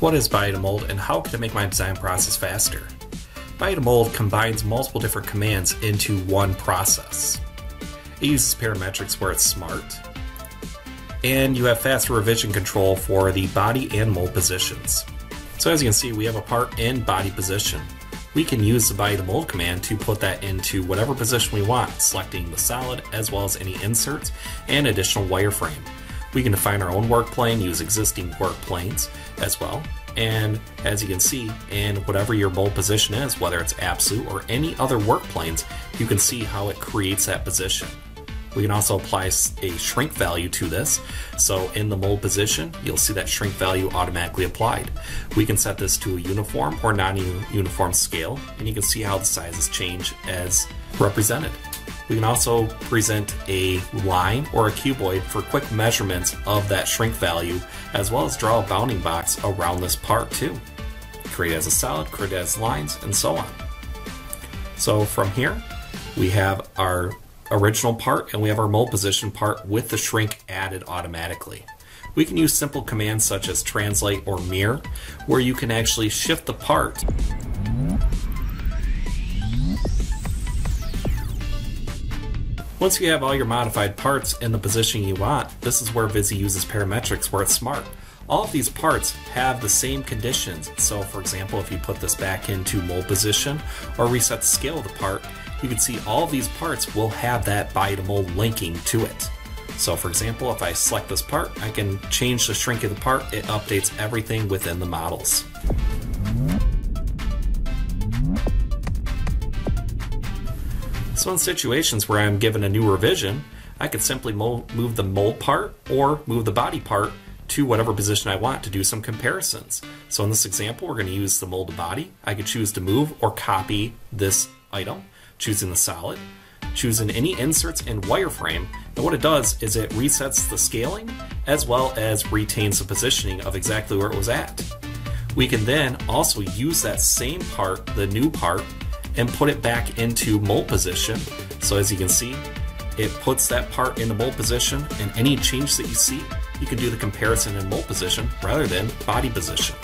What is Body to Mold and how can it make my design process faster? Body to Mold combines multiple different commands into one process. It uses parametrics where it's smart, and you have faster revision control for the body and mold positions. So as you can see, we have a part in body position. We can use the body to mold command to put that into whatever position we want, selecting the solid as well as any inserts and additional wireframe. We can define our own work plane, use existing work planes as well. And as you can see, in whatever your mold position is, whether it's absolute or any other work planes, you can see how it creates that position. We can also apply a shrink value to this. So in the mold position, you'll see that shrink value automatically applied. We can set this to a uniform or non-uniform scale, and you can see how the sizes change as represented. We can also present a line or a cuboid for quick measurements of that shrink value, as well as draw a bounding box around this part too. Create as a solid, create as lines, and so on. So from here, we have our original part and we have our mold position part with the shrink added automatically. We can use simple commands such as translate or mirror where you can actually shift the part Once you have all your modified parts in the position you want, this is where Visi uses parametrics where it's smart. All of these parts have the same conditions. So for example, if you put this back into mold position or reset the scale of the part, you can see all these parts will have that body to mold linking to it. So for example, if I select this part, I can change the shrink of the part. It updates everything within the models. So in situations where I'm given a new revision, I could simply move the mold part or move the body part to whatever position I want to do some comparisons. So in this example, we're going to use the molded body. I could choose to move or copy this item choosing the solid, choosing any inserts and wireframe, and what it does is it resets the scaling as well as retains the positioning of exactly where it was at. We can then also use that same part, the new part, and put it back into mold position. So as you can see, it puts that part into mold position and any change that you see, you can do the comparison in mold position rather than body position.